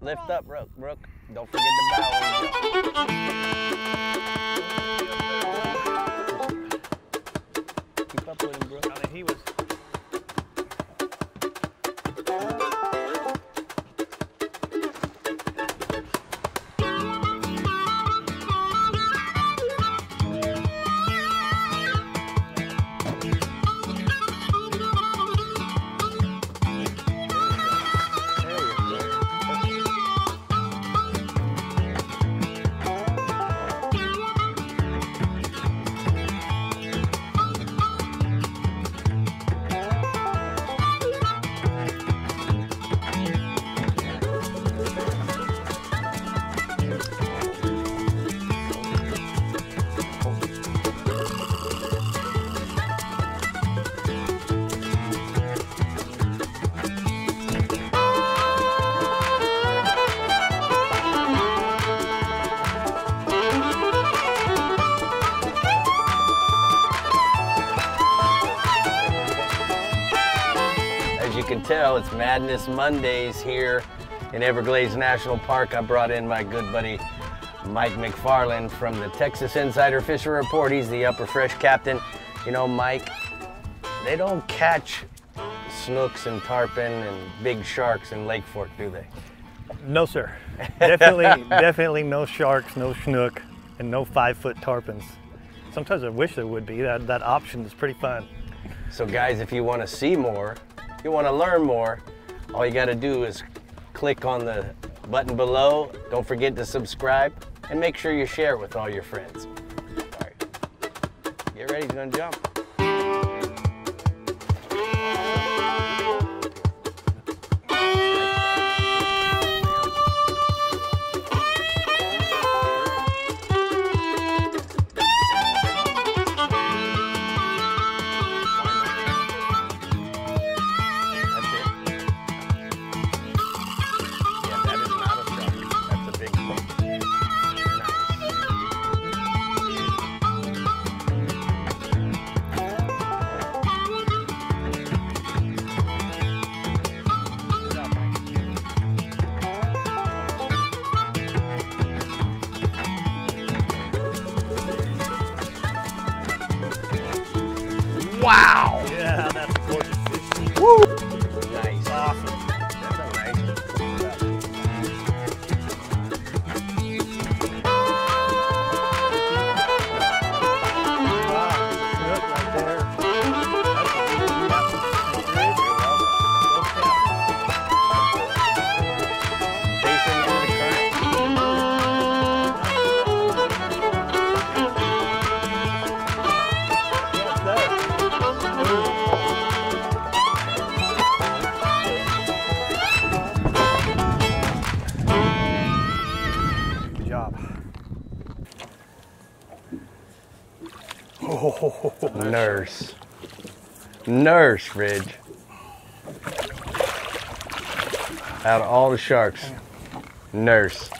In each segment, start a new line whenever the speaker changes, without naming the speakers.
Lift up, Rook. Rook. Don't forget to bow. Keep up with him, Brooke.
I mean, he was.
Can tell, it's Madness Mondays here in Everglades National Park. I brought in my good buddy Mike McFarland from the Texas Insider Fisher Report. He's the upper fresh captain. You know, Mike, they don't catch snooks and tarpon and big sharks in Lake Fork, do they?
No, sir. Definitely, definitely no sharks, no snook, and no five foot tarpons. Sometimes I wish there would be. That, that option is pretty fun.
So, guys, if you want to see more, you want to learn more, all you got to do is click on the button below. Don't forget to subscribe and make sure you share it with all your friends. All right. Get ready, he's going to jump. Wow! Nurse. Nurse, Ridge. Out of all the sharks, nurse.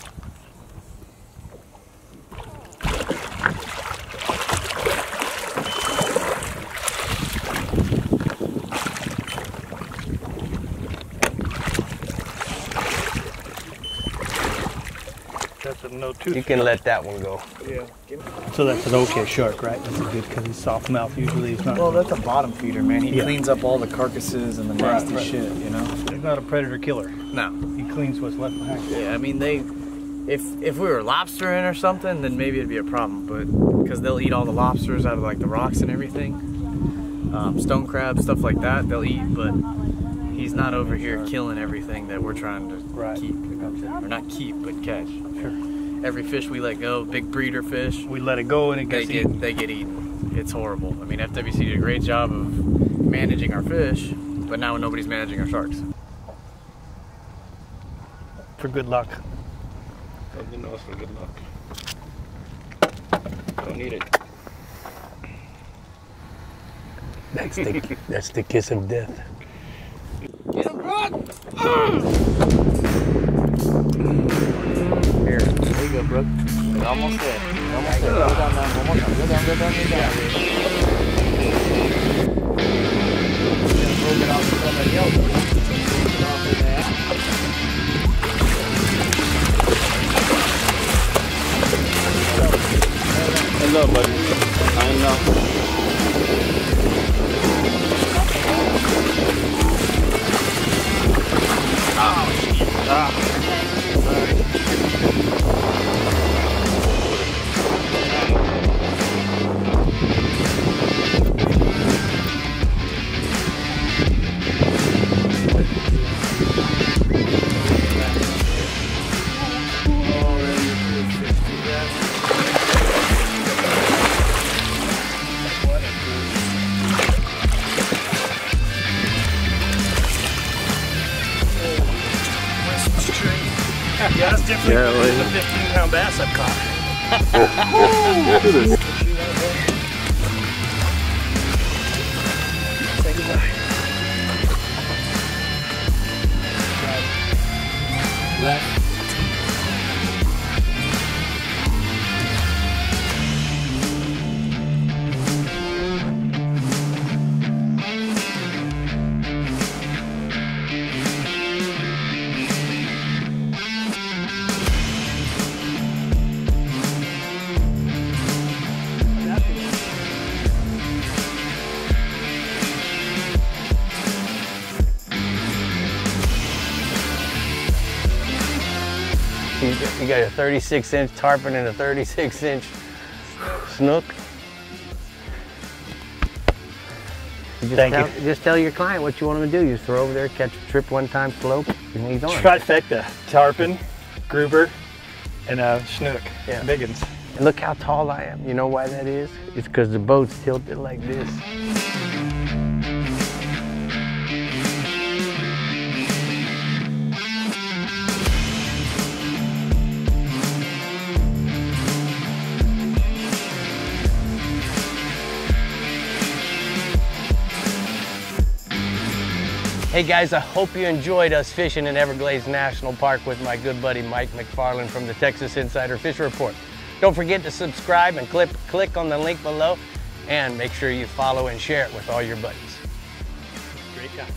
That's a no tooth.
You can let that one go.
Yeah. So that's an okay shark, right? That's a good because he's soft mouth. Usually he's not.
Well, that's a bottom feeder, man. He
Yeah.
cleans up all the carcasses and the
Right,
nasty
right.
shit, you know?
he's not a predator killer.
No.
He cleans what's left behind.
Yeah, I mean, they. If if we were lobstering or something, then maybe it'd be a problem. But because they'll eat all the lobsters out of like the rocks and everything, um, stone crabs, stuff like that, they'll eat. But he's not over here killing everything that we're trying to
Right.
keep, or not keep, but catch.
Sure.
Every fish we let go, big breeder fish,
We let it go and it
they
gets
get
eaten.
they get eaten. It's horrible. I mean, FWC did a great job of managing our fish, but now nobody's managing our sharks.
For good luck.
Hold the nose for good luck. Don't need it. That's the that's the kiss of death.
Here. There you go, bro. You're almost there. Almost there. Go down, down. One more time. Go down, go down, go down. There.
Hello, buddy. Definitely
Yeah,
than the 15 pound bass I've caught.
You got- you got a 36 inch tarpon and a 36 inch snook. You just
Thank
tell,
you.
Just tell your client what you want him to do. You throw over there, catch a trip one time, slope, and he's on.
Trifecta. Tarpon, grouper, and a snook,
Yeah.
Biggins.
And look how tall I am. You know why that is? It's because the boat's tilted like this. Hey guys, I hope you enjoyed us fishing in Everglades National Park with my good buddy Mike McFarland from the Texas Insider Fish Report. Don't forget to subscribe and click, click on the link below and make sure you follow and share it with all your buddies.
Great guy.